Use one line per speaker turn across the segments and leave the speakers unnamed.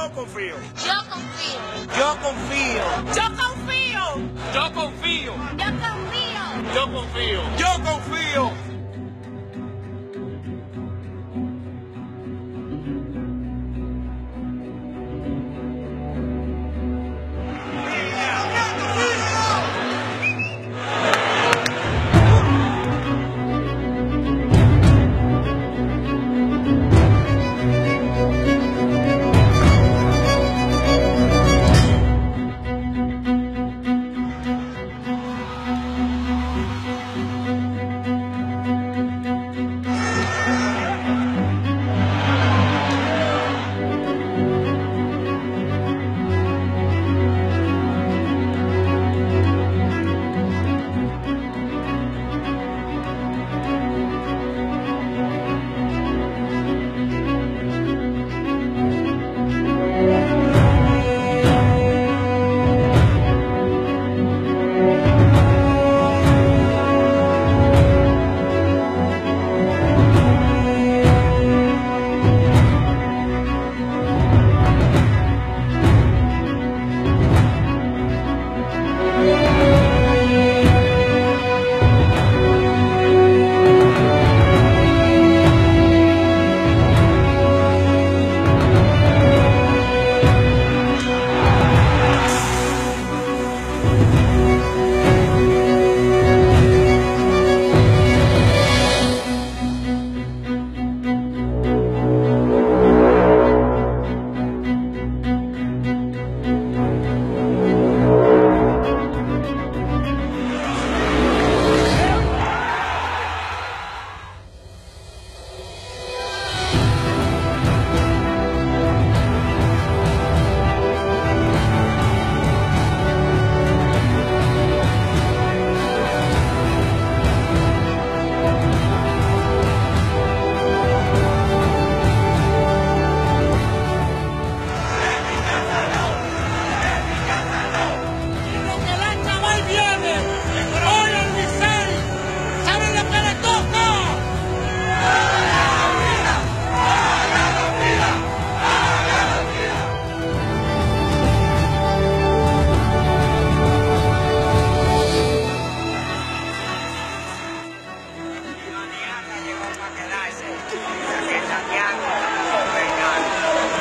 Yo confío.
Yo confío.
Yo confío.
Yo confío.
Yo confío.
Yo confío.
Yo confío. Yo confío.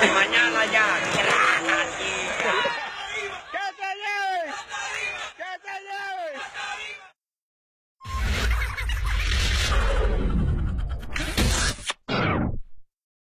mañana.